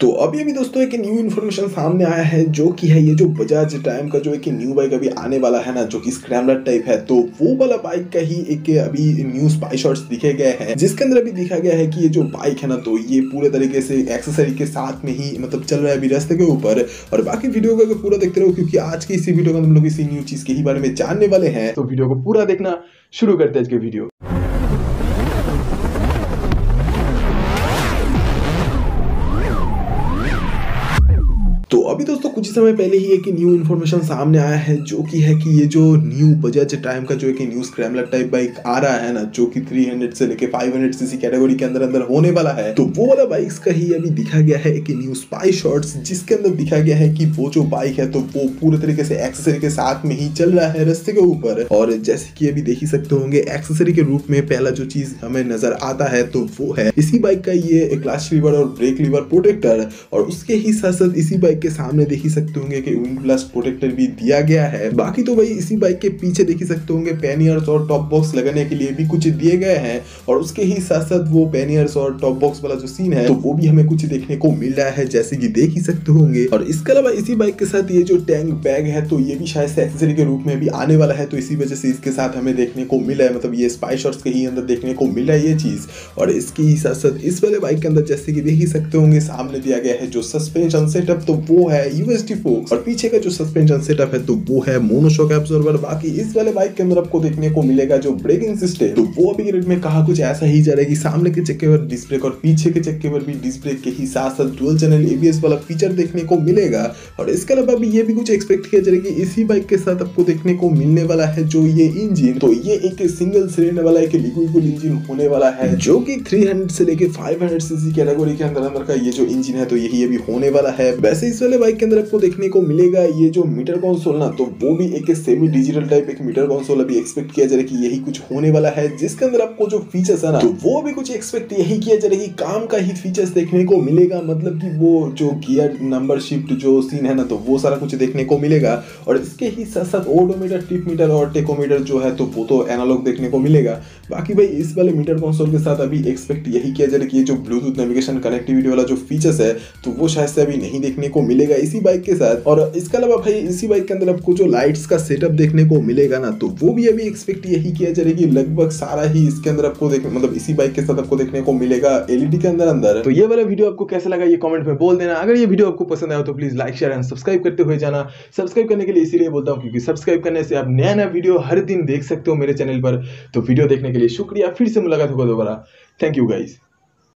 तो अभी अभी दोस्तों एक न्यू इन्फॉर्मेशन सामने आया है, जो कि है ये जो बजाज टाइम का जो एक न्यू बाइक अभी आने वाला है ना, जो कि स्क्रैमलर टाइप है तो वो वाला बाइक का ही एक अभी न्यू स्पाई शॉट्स दिखे गए हैं, जिसके अंदर अभी दिखा गया है कि ये जो बाइक है ना तो ये पूरे तरीके से एक्सेसरी के साथ में ही मतलब चल रहा है अभी रास्ते के ऊपर। और बाकी वीडियो को पूरा देखते रहो, क्योंकि आज की इसी वीडियो में हम लोग इसी न्यू चीज़ के ही बारे में जानने वाले हैं तो वीडियो को पूरा देखना शुरू करते हैं आज के वीडियो अभी दोस्तों कुछ समय पहले ही एक न्यू इन्फॉर्मेशन सामने आया है, जो कि है कि ये जो न्यू बजाज टाइम का जो एक न्यू स्क्रैमलर टाइप बाइक आ रहा है ना, जो कि 300 से लेके 500 सीसी कैटेगरी के अंदर अंदर होने वाला है तो वो वाला बाइक्स का ही अभी दिखा गया है एक न्यू स्पाई शॉट्स जिसके अंदर दिखा गया है कि वो जो बाइक है तो वो पूरे तरीके से एक्सेसरी के साथ में ही चल रहा है रस्ते के ऊपर। और जैसे कि अभी देख ही सकते होंगे एक्सेसरी के रूप में पहला जो चीज़ हमें नज़र आता है तो वो है इसी बाइक का ये क्लास लीवर और ब्रेक लीवर प्रोटेक्टर और उसके ही साथ साथ इसी बाइक के सामने देख ही सकते होंगे कि विंड ब्लास्ट प्रोटेक्टर भी दिया गया है। बाकी तो भाई इसी बाइक के पीछे देख ही सकते होंगे पेनियर्स और टॉप बॉक्स लगाने के लिए भी कुछ दिए गए हैं और उसके ही साथ साथ वो पेनियर्स और टॉप बॉक्स वाला जो सीन है तो वो भी हमें कुछ देखने को मिल रहा है, जैसे कि देख ही सकते होंगे। और इसके अलावा इसी बाइक के साथ ये जो टैंक बैग है तो ये भी शायद एक्सेसरी के रूप में भी आने वाला है तो इसी वजह से इसके साथ हमें देखने को मिला है। मतलब ये स्पाई शॉट्स के ही अंदर देखने को मिला है ये चीज़। और इसके ही साथ साथ इस वाले बाइक के अंदर जैसे कि देख ही सकते होंगे, सामने दिया गया है जो सस्पेंशन सेटअप तो वो है यूएसटी फोक्स और पीछे का जो सस्पेंशन सेटअप है तो वो है मोनोशॉक एब्जॉर्बर। बाकी इस वाले बाइक के अंदर आपको देखने को मिलेगा जो ब्रेकिंग सिस्टम। तो वो अभी रेट में कहा कुछ ऐसा ही जा रहा है कि सामने के चक्के पर ब्रेक और पीछे के चक्के पर भी ब्रेक के ही साथ साथ डुअल चैनल एबीएस वाला फीचर देखने को मिलेगा। और इसके अलावा भी ये भी कुछ एक्सपेक्ट किया जाएगा कि इसी बाइक के साथ आपको देखने को मिलने वाला है जो ये इंजन तो ये एक सिंगल सिलेंडर वाला, एक लिक्विड इंजन होने वाला है, जो कि 300 से लेके 500 सीसी कैटेगरी के अंदर अंदर का ये जो इंजन है तो यही अभी होने वाला है। वैसे इस वाले बाइक के अंदर आपको देखने को मिलेगा ये जो मीटर कंसोल ना तो वो भी एक सेमी डिजिटल टाइप एक मीटर कंसोल अभी एक्सपेक्ट किया जा रहा है कि यही कुछ होने वाला है, जिसके अंदर आपको जो फीचर्स है ना तो वो भी कुछ एक्सपेक्ट यही किया जा रहा है कि काम का ही फीचर्स देखने को मिलेगा मतलब कि वो जो गियर नंबर शिफ्ट जो सीन है ना तो वो सारा कुछ देखने को मिलेगा, और इसके ही साथ साथ ओडोमीटर टिप मीटर और टेकोमीटर जो है तो वो तो एनालॉग देखने को मिलेगा। बाकी भाई, इस वाले मीटर कंसोल के साथ अभी एक्सपेक्ट यही किया जा रहा है कि ये जो ब्लूटूथ नेविगेशन कनेक्टिविटी वाला जो फीचर्स है तो वो शायद से अभी नहीं देखने को मिलेगा इसी बाइक के साथ। और इसके अलावा भाई, इसी बाइक के अंदर आपको जो लाइट्स का सेटअप देखने को मिलेगा ना तो वो भी अभी एक्सपेक्ट यही किया जा रहा लगभग सारा ही इसके अंदर आपको मतलब इसी बाइक के साथ आपको देखने को मिलेगा एलईडी के अंदर अंदर। तो ये वाला वीडियो आपको कैसा लगा ये कमेंट में बोल देना। अगर ये वीडियो आपको पसंद आया तो please like share and subscribe करते हुए जाना। सब्सक्राइब करने के लिए इसीलिए बोलता हूँ क्योंकि सब्सक्राइब करने से आप नया नया वीडियो हर दिन देख सकते हो मेरे चैनल पर। तो वीडियो देखने के लिए शुक्रिया। फिर से मुलाकात होगा दोबारा। Thank you guys